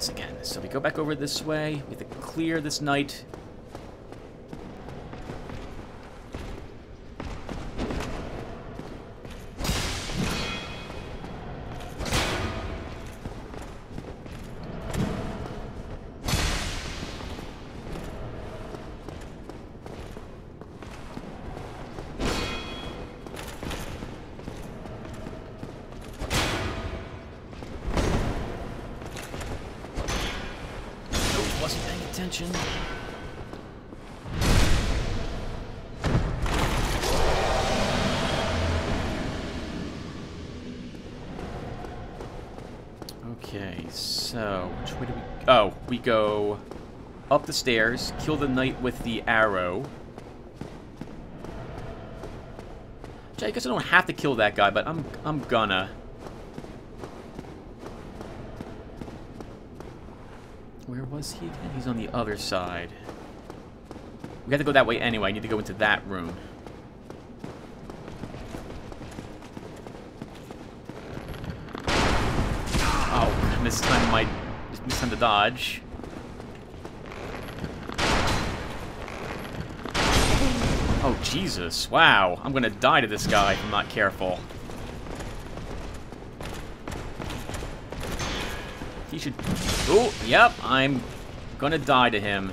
this again. So we go back over this way. We have to clear this knight. Go up the stairs, kill the knight with the arrow. Which I guess I don't have to kill that guy, but I'm I'm gonna. Where was he again? He's on the other side. We have to go that way anyway. I need to go into that room. Oh, missed time my missed time to dodge. Oh Jesus! Wow, I'm gonna die to this guy if I'm not careful. He should. Oh, yep, I'm gonna die to him.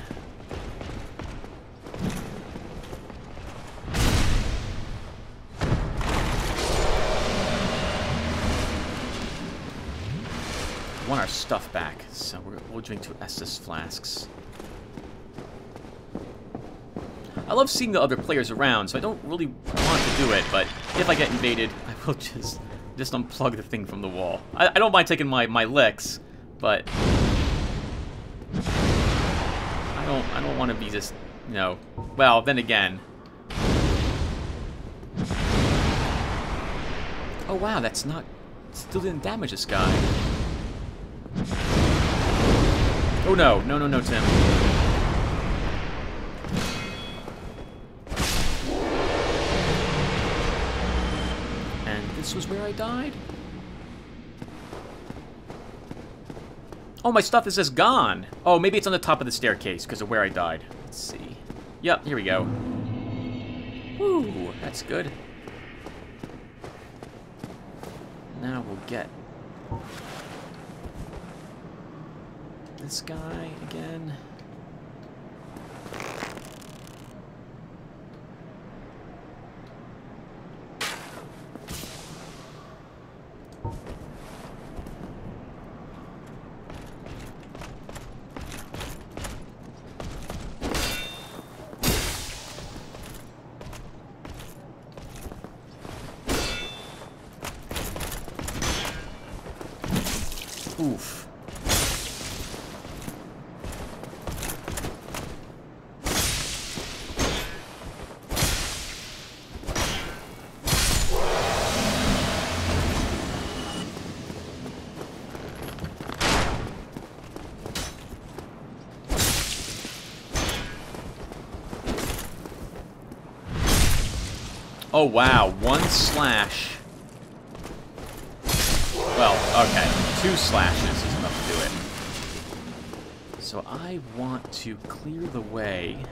Want our stuff back, so we're, we'll drink two Estus flasks. I love seeing the other players around, so I don't really want to do it, but if I get invaded, I will just just unplug the thing from the wall. I, I don't mind taking my, my licks, but I don't I don't want to be just you know well then again. Oh wow, that's not still didn't damage this guy. Oh no, no no no Tim. This was where I died? Oh, my stuff is just gone. Oh, maybe it's on the top of the staircase because of where I died. Let's see. Yep, here we go. Woo, that's good. Now we'll get this guy again. Oof. Oh wow, one slash. Well, okay, two slashes is enough to do it. So I want to clear the way.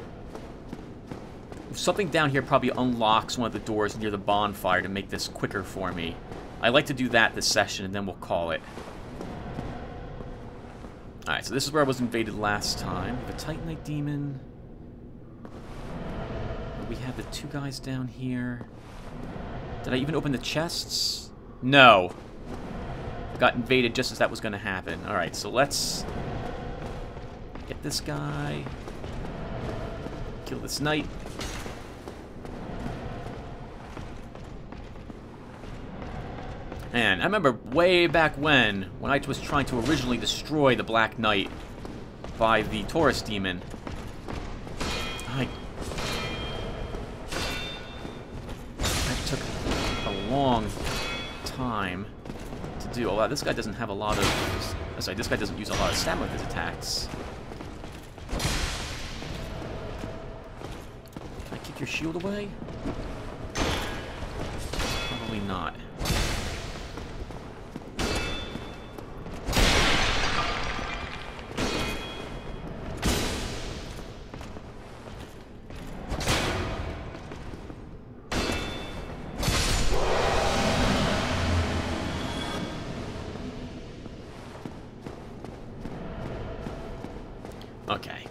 Something down here probably unlocks one of the doors near the bonfire to make this quicker for me. I like to do that this session, and then we'll call it. Alright, so this is where I was invaded last time. The Titanite Demon. We have the two guys down here. Did I even open the chests? No. Got invaded just as that was going to happen. Alright, so let's get this guy. Kill this knight. And I remember way back when, when I was trying to originally destroy the Black Knight by the Taurus Demon. Long time to do. Oh, wow, this guy doesn't have a lot of... Oh, sorry, this guy doesn't use a lot of stamina with his attacks. Can I kick your shield away? Probably not.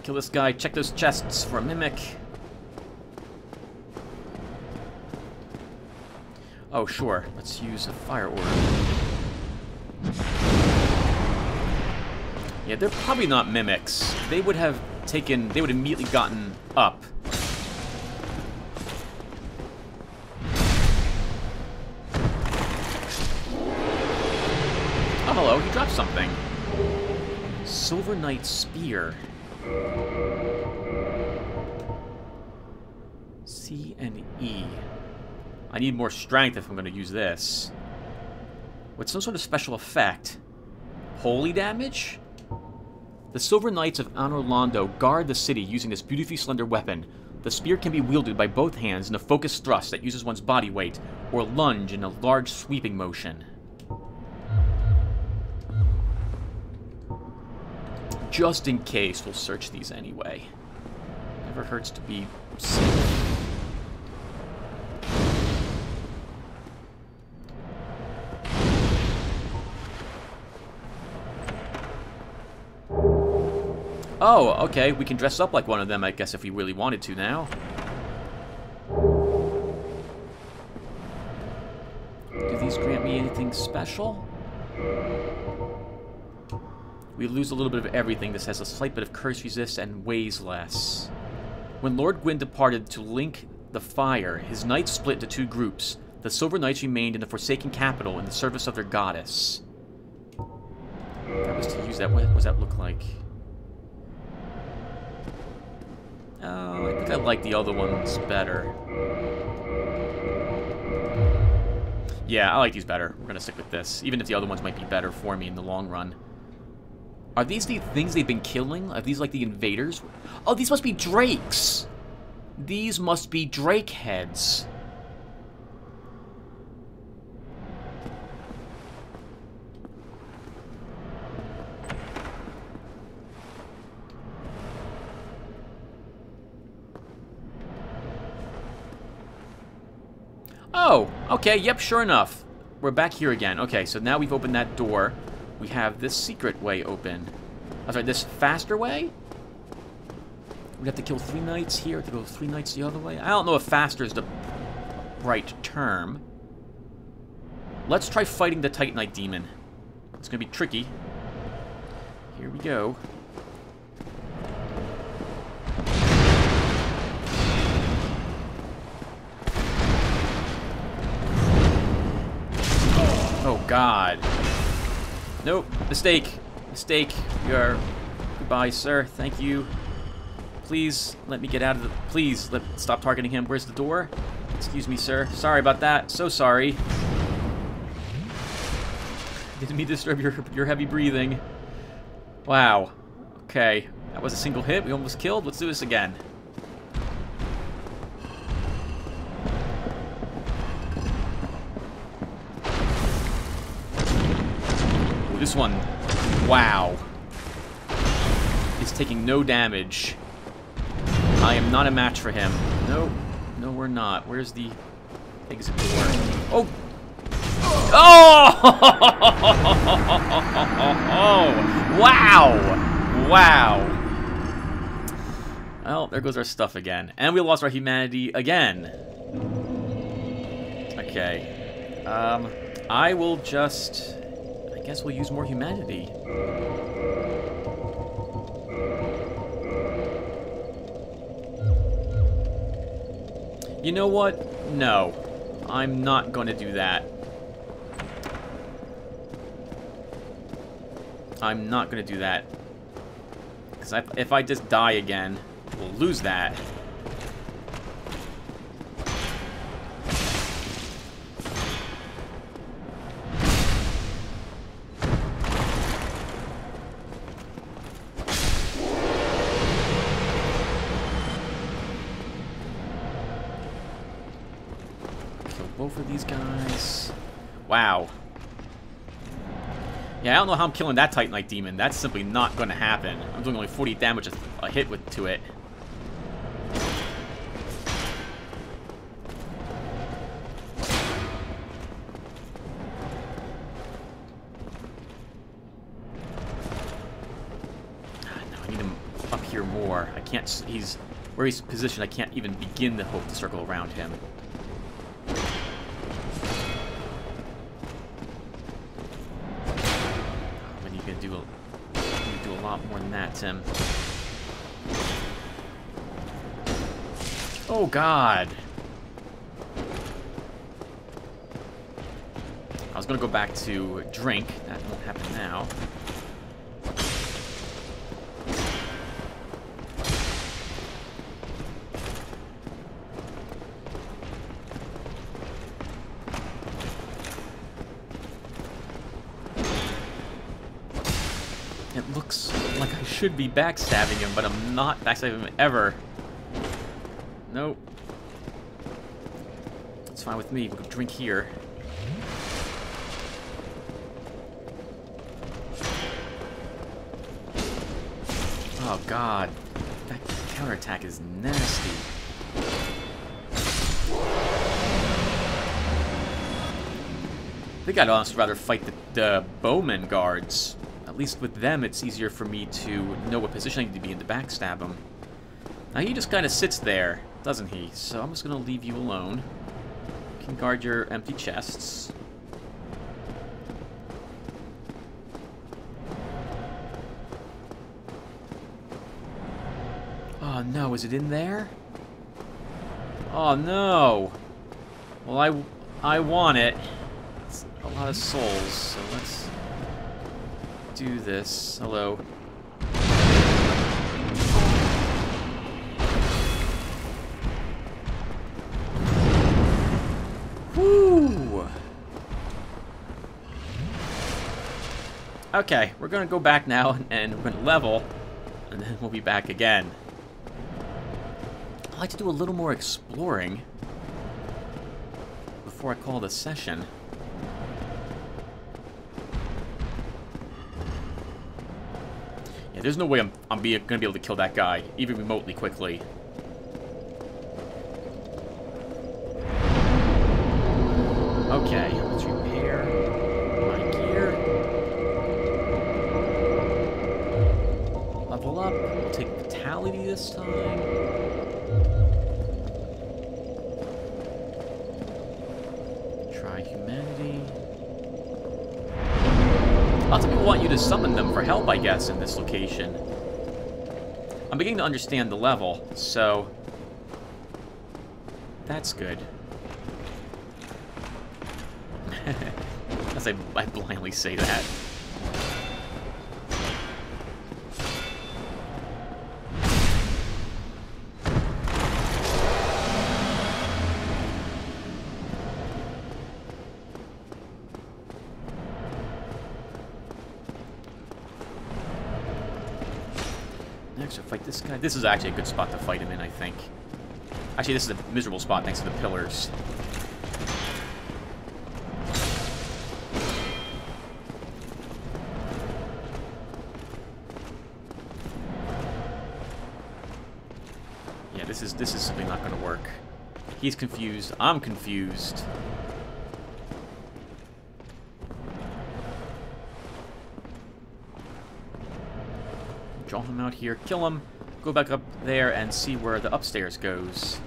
Kill this guy. Check those chests for a mimic. Oh, sure. Let's use a fire orb. Yeah, they're probably not mimics. They would have taken... They would have immediately gotten up. Oh, hello. He dropped something. Silver Knight Spear. C and E. I need more strength if I'm going to use this. With some sort of special effect. Holy damage? The Silver Knights of Anor Londo guard the city using this beautifully slender weapon. The spear can be wielded by both hands in a focused thrust that uses one's body weight, or lunge in a large sweeping motion. Just in case, we'll search these anyway. Never hurts to be safe. Oh, okay, we can dress up like one of them, I guess, if we really wanted to now. Do these grant me anything special? We lose a little bit of everything. This has a slight bit of curse resist and weighs less. When Lord Gwyn departed to link the fire, his knights split into two groups. The Silver Knights remained in the Forsaken Capital in the service of their goddess. That was to use that. What does that look like? Oh, I think I like the other ones better. Yeah, I like these better. We're gonna stick with this, even if the other ones might be better for me in the long run. Are these the things they've been killing? Are these like the invaders? Oh, these must be drakes! These must be drake heads. Oh, okay, yep, sure enough. We're back here again. Okay, so now we've opened that door. We have this secret way open. I'm sorry, this faster way? We have to kill three knights here to go three knights the other way? I don't know if faster is the right term. Let's try fighting the Titanite Demon. It's gonna be tricky. Here we go. Oh, God. Nope. Mistake. Mistake. You're... Goodbye, sir. Thank you. Please, let me get out of the... Please, let stop targeting him. Where's the door? Excuse me, sir. Sorry about that. So sorry. Didn't mean to disturb your, your heavy breathing. Wow. Okay. That was a single hit. We almost killed. Let's do this again. This one, wow, is taking no damage. I am not a match for him. No, no, we're not. Where's the exit door? Oh! Oh! wow! Wow! Well, there goes our stuff again. And we lost our humanity again. Okay. Um, I will just guess we'll use more humanity. You know what? No. I'm not to do that. I'm not to do that. Because if I just die again, we'll lose that. Don't know how I'm killing that Titanite Demon. That's simply not going to happen. I'm doing only 40 damage a hit with to it. Ah, no, I need him up here more. I can't... He's... Where he's positioned, I can't even begin to hope to circle around him. Tim. Oh, God! I was gonna go back to drink. That won't happen now. It looks like I should be backstabbing him, but I'm not backstabbing him ever. Nope. It's fine with me. We'll drink here. Oh god. That counterattack is nasty. I think I'd honestly rather fight the, the bowman guards. At least with them, it's easier for me to know what position I need to be in to backstab them. Now he just kind of sits there, doesn't he? So I'm just going to leave you alone. You can guard your empty chests. Oh no, is it in there? Oh no! Well, I, I want it. It's a lot of souls, so let's do this. Hello. Whoo! Okay, we're gonna go back now and we're gonna level, and then we'll be back again. I'd like to do a little more exploring before I call a session. There's no way I'm, I'm be, gonna be able to kill that guy, even remotely quickly. Okay, let's repair my gear. Level up. Take Vitality this time. Try Humanity. Lots of people want you to summon them for help, I guess, in this location. I'm beginning to understand the level, so... That's good. As I, I blindly say that. This is actually a good spot to fight him in, I think. Actually, this is a miserable spot next to the pillars. Yeah, this is this is simply not going to work. He's confused. I'm confused. Out here, kill him, go back up there and see where the upstairs goes.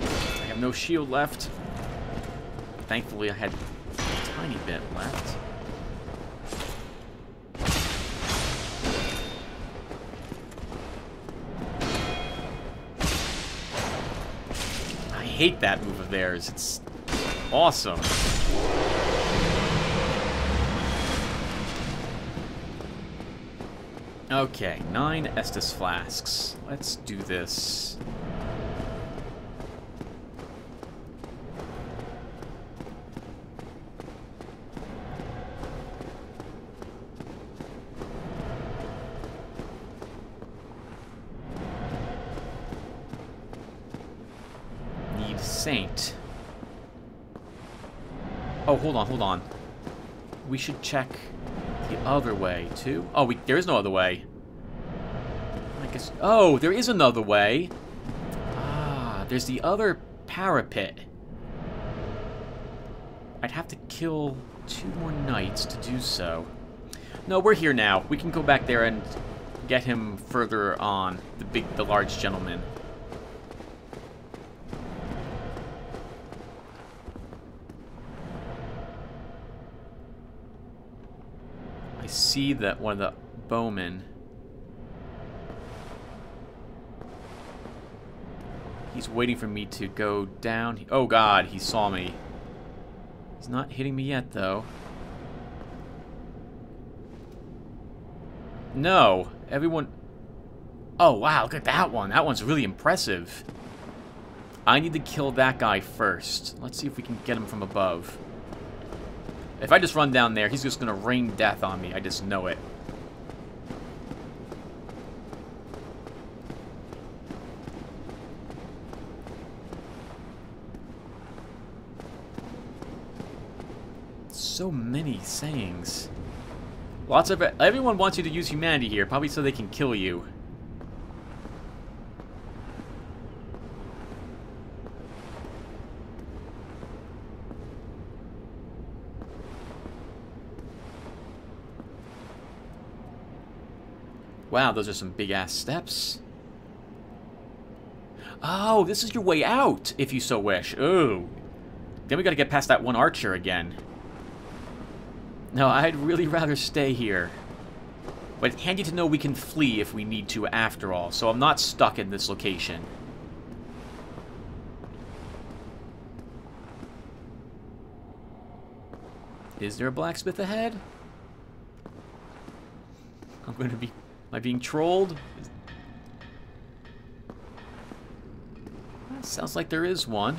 I have no shield left. Thankfully, I had a tiny bit left. Hate that move of theirs. It's awesome. Okay, nine Estus flasks. Let's do this. Hold on, hold on. We should check the other way, too. Oh, we, there is no other way. I guess... Oh, there is another way. Ah, there's the other parapet. I'd have to kill two more knights to do so. No, we're here now. We can go back there and get him further on, the big, the large gentleman. I see that one of the bowmen He's waiting for me to go down. Oh god, he saw me. He's not hitting me yet, though. No. Everyone... Oh, wow, look at that one. That one's really impressive. I need to kill that guy first. Let's see if we can get him from above. If I just run down there, he's just going to rain death on me. I just know it. so many sayings. Lots of... Everyone wants you to use humanity here, probably so they can kill you. Wow, those are some big-ass steps. Oh, this is your way out, if you so wish. Ooh. Then we gotta get past that one archer again. No, I'd really rather stay here. But it's handy to know we can flee if we need to after all, so I'm not stuck in this location. Is there a blacksmith ahead? I'm to be... Am I being trolled? Sounds like there is one.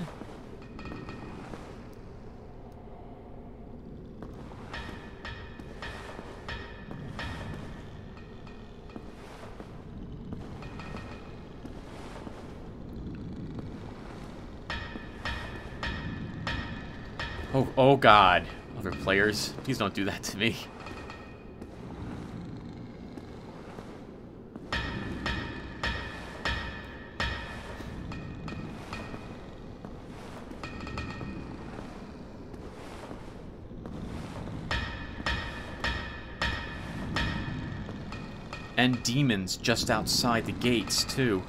Oh, oh god. Other players, please don't do that to me. And demons just outside the gates, too.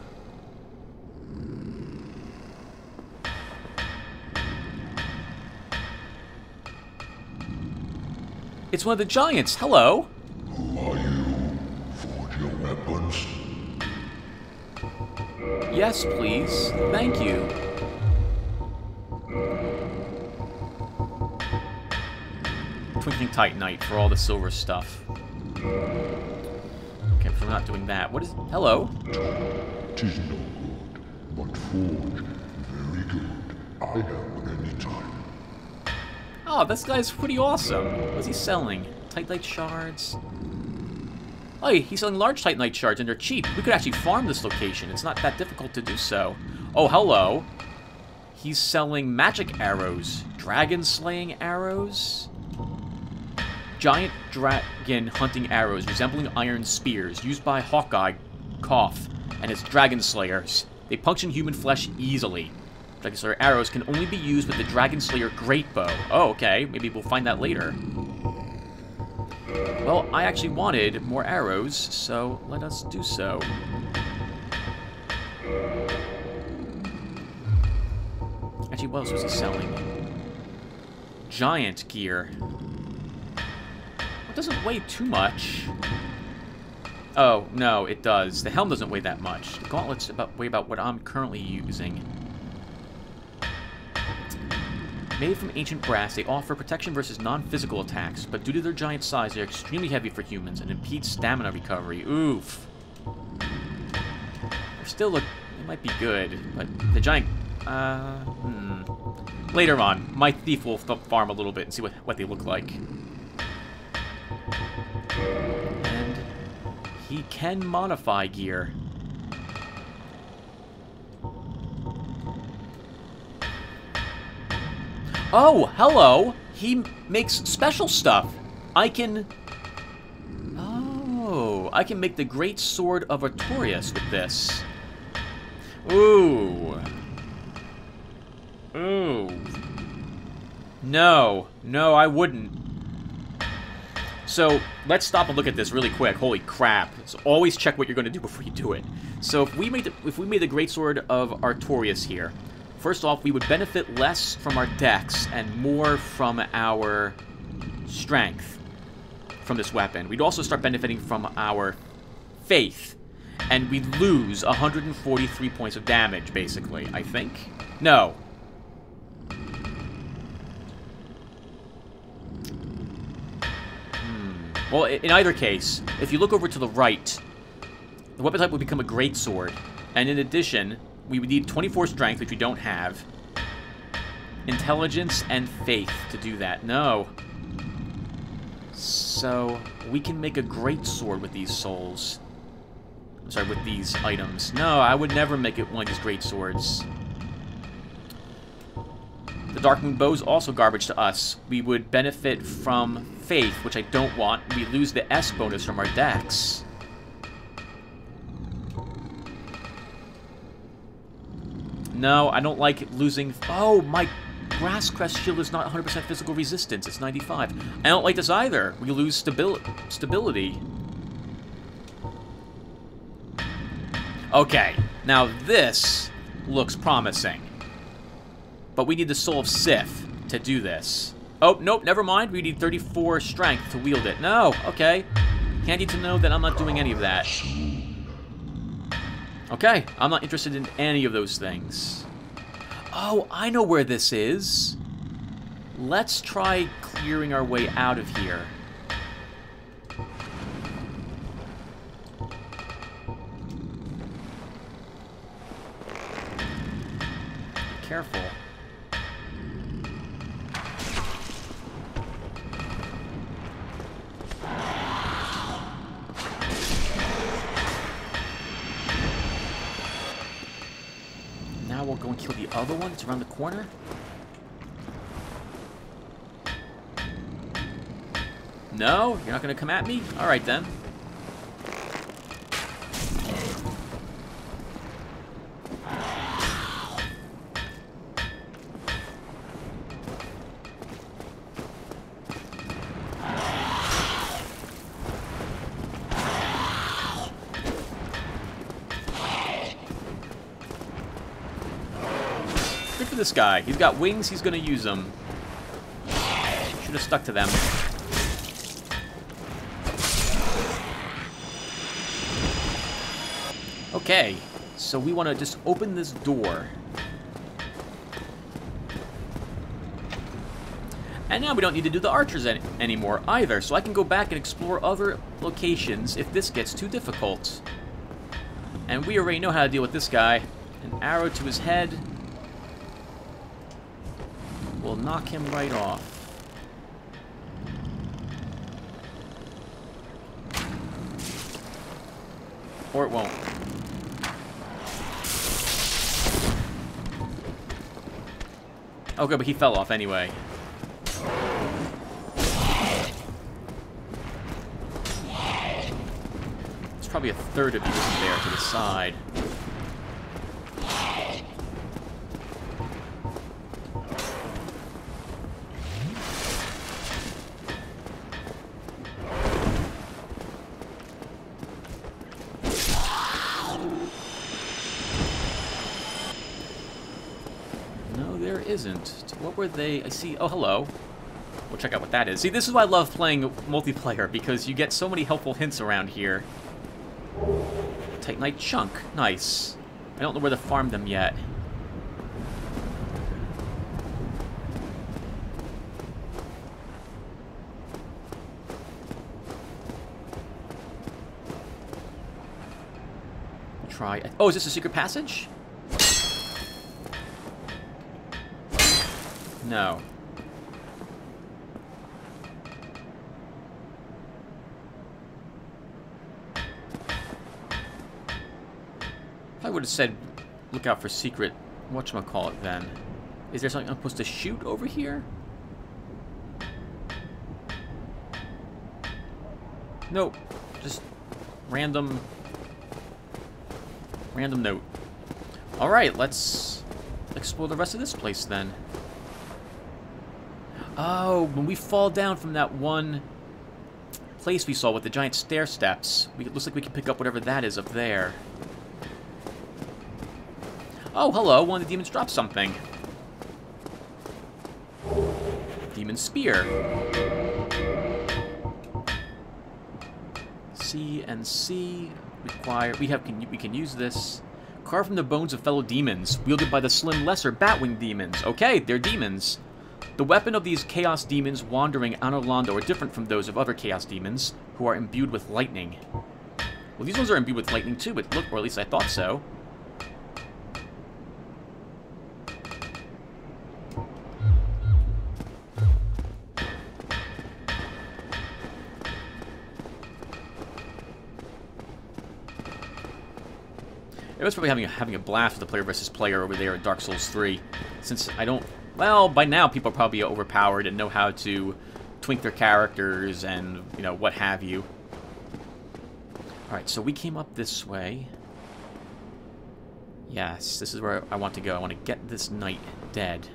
It's one of the giants. Hello. Who are you? Forge your weapons? Yes, please. Thank you. Twinkling Titanite for all the silver stuff. We're not doing that. What is... Hello? Tis no good, but forge very good. I have any time. Oh, this guy's pretty awesome. What's he selling? Titanite shards? Oh, he's selling large Titanite shards, and they're cheap. We could actually farm this location. It's not that difficult to do so. Oh, hello. He's selling magic arrows. Dragon slaying arrows? Giant dragon hunting arrows resembling iron spears used by Hawkeye, Gough, and his dragon slayers. They puncture human flesh easily. Dragon Slayer arrows can only be used with the Dragon Slayer Great Bow. Oh, okay. Maybe we'll find that later. Well, I actually wanted more arrows, so let us do so. Actually, what else was he selling? Giant gear. Doesn't weigh too much. Oh, no, it does. The helm doesn't weigh that much. The gauntlets about, weigh about what I'm currently using. Made from ancient brass, they offer protection versus non-physical attacks, but due to their giant size, they are extremely heavy for humans and impede stamina recovery. Oof. They still look... They might be good, but the giant... Uh... Hmm. Later on, my thief will farm a little bit and see what, what they look like. And he can modify gear. Oh, hello. He makes special stuff. I can... Oh, I can make the Great Sword of Artorias with this. Ooh. Ooh. No. No, I wouldn't. So, let's stop and look at this really quick. Holy crap. So always check what you're going to do before you do it. So if we made the, if we made the Greatsword of Artorias here, first off, we would benefit less from our dex and more from our strength from this weapon. We'd also start benefiting from our faith. And we'd lose 143 points of damage, basically, I think. No, Well, in either case, if you look over to the right, the weapon type would become a great sword. And in addition, we would need 24 strength, which we don't have. Intelligence and faith to do that. No. So, we can make a great sword with these souls. I'm sorry, with these items. No, I would never make it one of these great swords. The Darkmoon Bow is also garbage to us. We would benefit from Faith, which I don't want. We lose the S bonus from our dex. No, I don't like losing... Oh, my Grass Crest shield is not 100% physical resistance. It's 95. I don't like this either. We lose stabi stability. Okay, now this looks promising. But we need the Soul of Sif to do this. Oh, nope, never mind. We need 34 strength to wield it. No, okay. Handy to know that I'm not doing any of that. Okay, I'm not interested in any of those things. Oh, I know where this is. Let's try clearing our way out of here. Careful. Around the corner. No? You're not going to come at me? Alright then. This guy. He's got wings, he's gonna use them. Should have stuck to them. Okay, so we want to just open this door. And now we don't need to do the archers any anymore either, so I can go back and explore other locations if this gets too difficult. And we already know how to deal with this guy. An arrow to his head, knock him right off. Or it won't. Okay, but he fell off anyway. There's probably a third of you there to the side. Isn't. What were they? I see. Oh, hello. We'll check out what that is. See, this is why I love playing multiplayer, because you get so many helpful hints around here. Titanite chunk. Nice. I don't know where to farm them yet. Try. Oh, is this a secret passage? No. I would have said, look out for secret, whatchamacallit then. Is there something I'm supposed to shoot over here? Nope. Just random... Random note. Alright, let's explore the rest of this place then. Oh, when we fall down from that one place we saw with the giant stair steps, we, it looks like we can pick up whatever that is up there. Oh, hello, one of the demons dropped something. Demon Spear. C and C require. We have. Can, we can use this. Carved from the bones of fellow demons, wielded by the slim lesser Batwing demons. Okay, they're demons. The weapon of these Chaos demons wandering Anor Londo are different from those of other Chaos demons, who are imbued with lightning. Well, these ones are imbued with lightning too, but look, or at least I thought so. Was probably having a, having a blast with the player versus player over there at Dark Souls 3. Since I don't... Well, by now people are probably overpowered and know how to twink their characters and, you know, what have you. Alright, so we came up this way. Yes, this is where I want to go. I want to get this knight dead.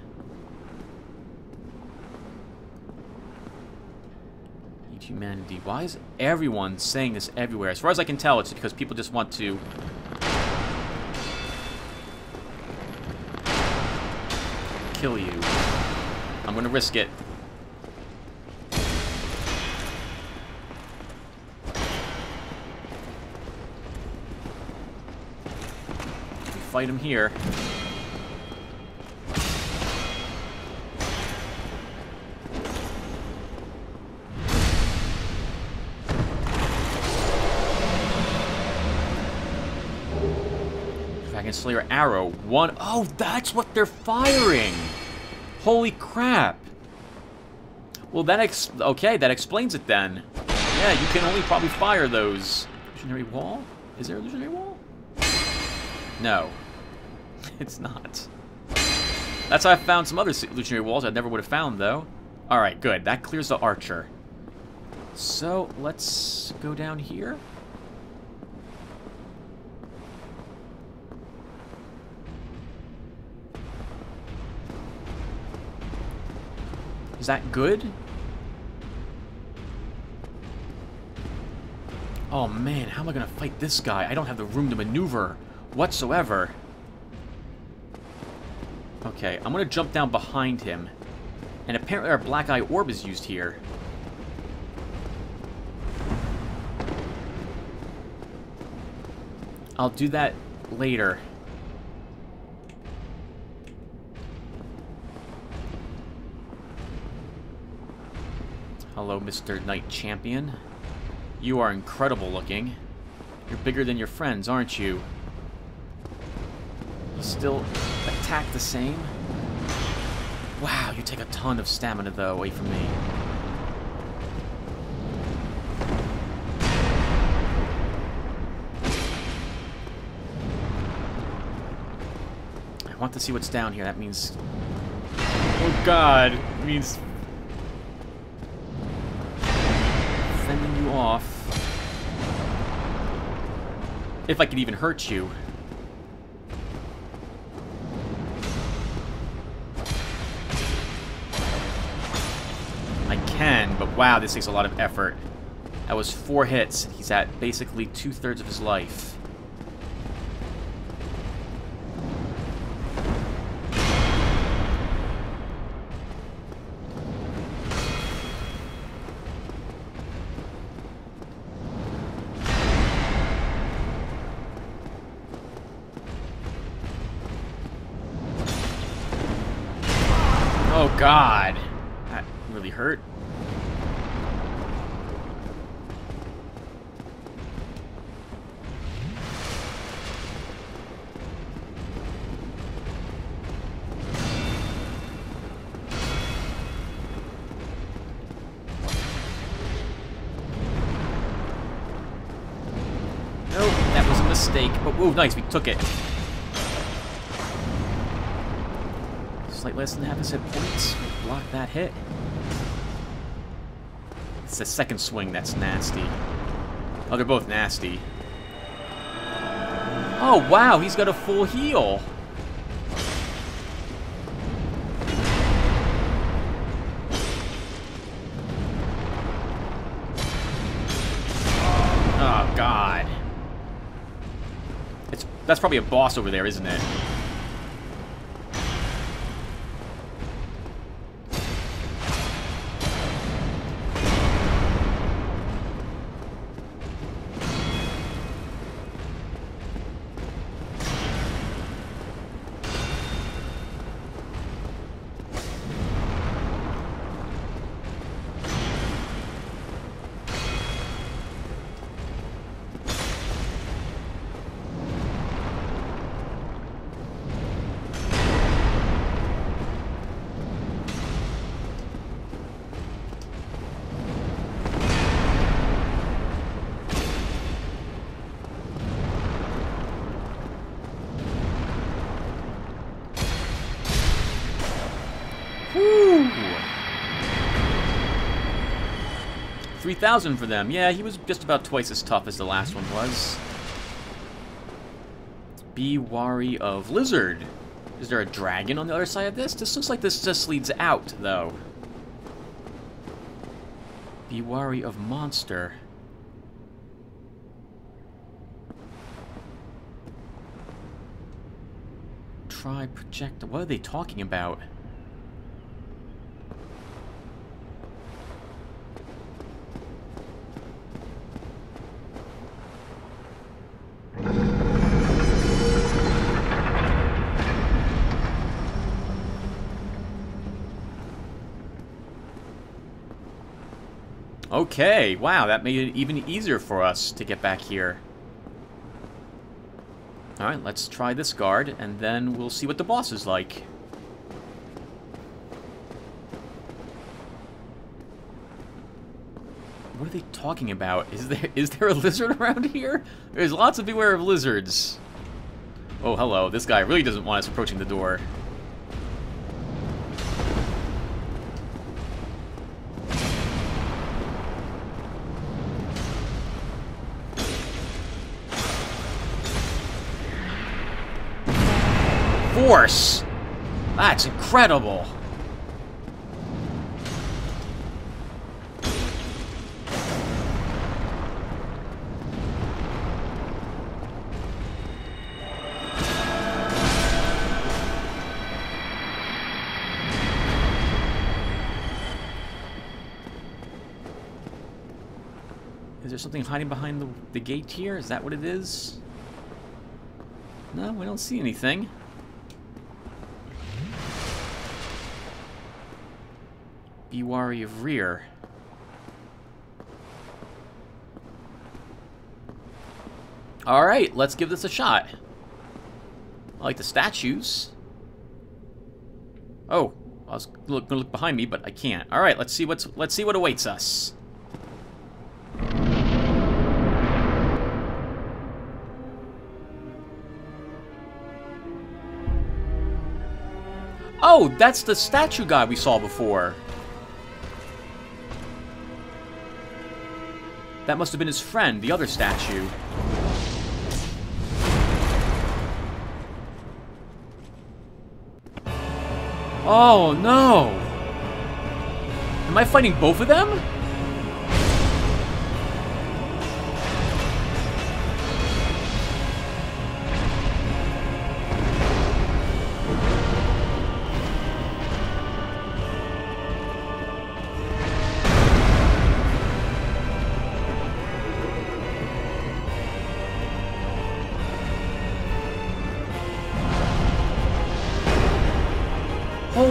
Humanity. Why is everyone saying this everywhere? As far as I can tell, it's because people just want to kill you. I'm gonna risk it. We fight him here. Dragon Slayer arrow. One. Oh, that's what they're firing! Holy crap! Well, that ex... Okay, that explains it then. Yeah, you can only probably fire those. Illusionary wall? Is there a illusionary wall? No. it's not. That's how I found some other illusionary walls I never would have found, though. Alright, good. That clears the archer. So, let's go down here. Is that good? Oh man, how am I gonna fight this guy? I don't have the room to maneuver whatsoever. Okay, I'm gonna jump down behind him. And apparently our Black Eye Orb is used here. I'll do that later. Hello, Mr. Knight Champion. You are incredible looking. You're bigger than your friends, aren't you? You still attack the same? Wow, you take a ton of stamina, though, away from me. I want to see what's down here. That means... Oh, God. It means If I could even hurt you. I can, but wow, this takes a lot of effort. That was four hits. He's at basically two-thirds of his life. God. That really hurt. Nope, that was a mistake. But, oh, nice, we took it. Like less than half his hit points. Block that hit. It's the second swing that's nasty. Oh, they're both nasty. Oh, wow, he's got a full heal. Oh, God. It's, that's probably a boss over there, isn't it? 3,000 for them. Yeah, he was just about twice as tough as the last one was. Be wary of lizard. Is there a dragon on the other side of this? This looks like this just leads out, though. Be wary of monster. Try project. What are they talking about? Okay, wow, that made it even easier for us to get back here. Alright, let's try this guard, and then we'll see what the boss is like. What are they talking about? Is there is there a lizard around here? There's lots of beware of lizards. Oh, hello. This guy really doesn't want us approaching the door. Force! That's incredible! Is there something hiding behind the, the gate here? Is that what it is? No, we don't see anything. Be wary of rear. Alright, let's give this a shot. I like the statues. Oh, I was look, gonna look behind me, but I can't. Alright, let's see what's let's see what awaits us. Oh, that's the statue guy we saw before. That must have been his friend, the other statue. Oh, no! Am I fighting both of them?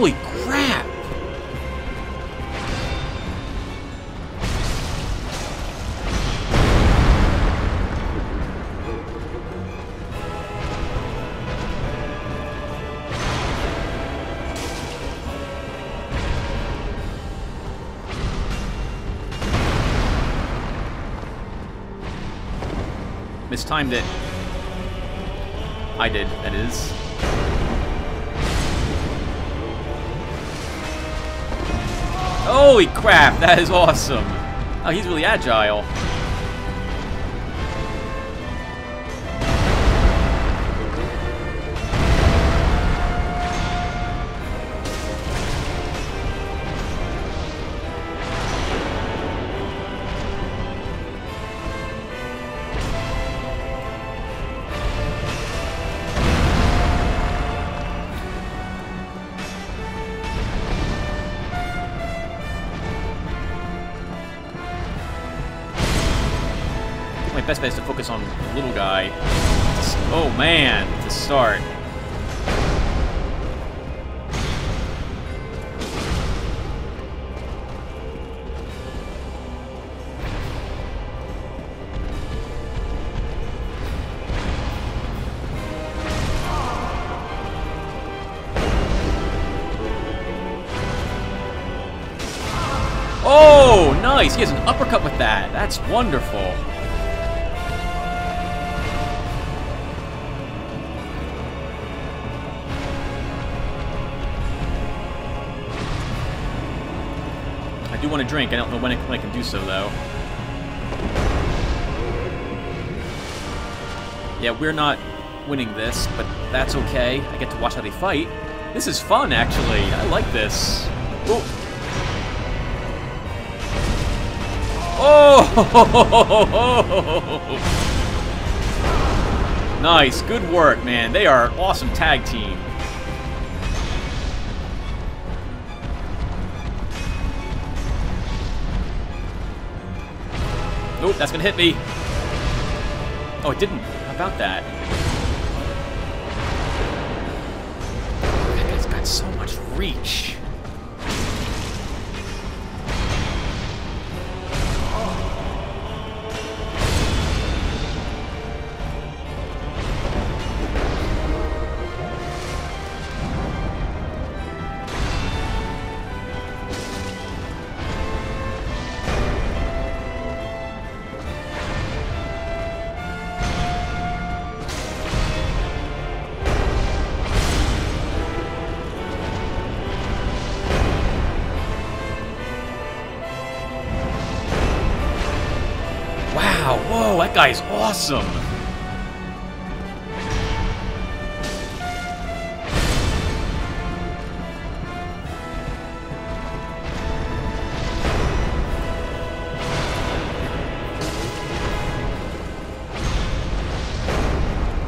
Holy crap! Mistimed it. I did, that is. Holy crap, that is awesome. Oh, he's really agile. Nice. He has an uppercut with that. That's wonderful. I do want to drink. I don't know when I, when I can do so, though. Yeah, we're not winning this, but that's okay. I get to watch how they fight. This is fun, actually. I like this. Oh. Nice, good work, man. They are awesome tag team. Nope, that's gonna hit me. Oh, it didn't. How about that? That guy's got so much reach. That guy's awesome.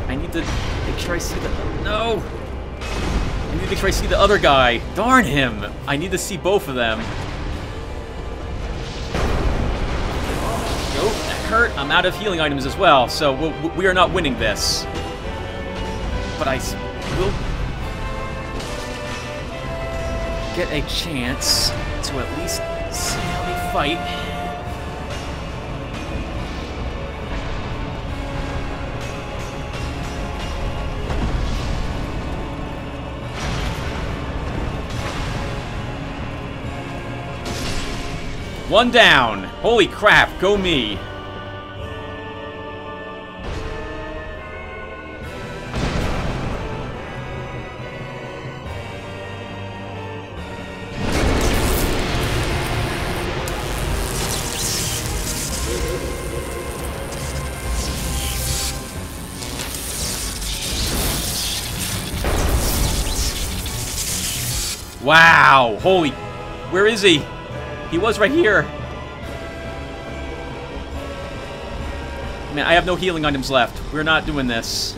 I need to make sure I see the... No! I need to make sure I see the other guy. Darn him! I need to see both of them. Out of healing items as well, so we are not winning this. But I will get a chance to at least see how they fight. One down. Holy crap, go me. Wow, holy, where is he? He was right here. Man, I have no healing items left. We're not doing this.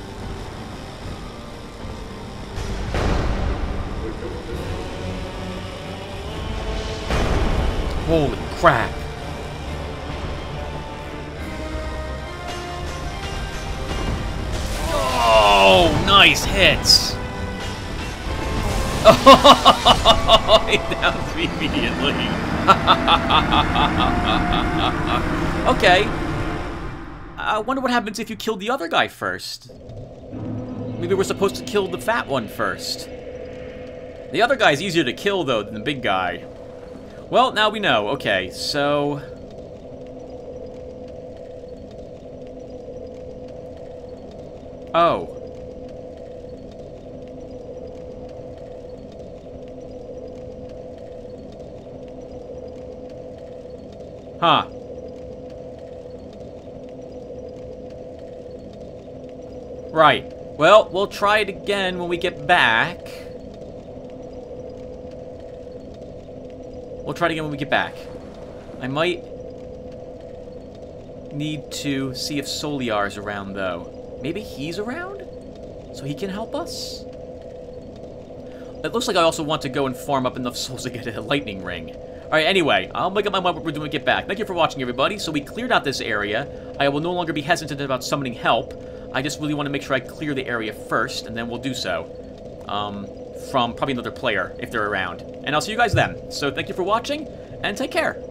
Holy crap. Oh, nice hits. Oh, he downs me immediately. okay. I wonder what happens if you kill the other guy first. Maybe we're supposed to kill the fat one first. The other guy's easier to kill, though, than the big guy. Well, now we know. Okay, so... Oh. Huh. Right. Well, we'll try it again when we get back. We'll try it again when we get back. I might need to see if Solaire's around, though. Maybe he's around? So he can help us? It looks like I also want to go and farm up enough souls to get a lightning ring. Alright, anyway, I'll make up my mind what we're doing get back. Thank you for watching, everybody. So we cleared out this area. I will no longer be hesitant about summoning help. I just really want to make sure I clear the area first, and then we'll do so. Um, from probably another player, if they're around. And I'll see you guys then. So thank you for watching, and take care.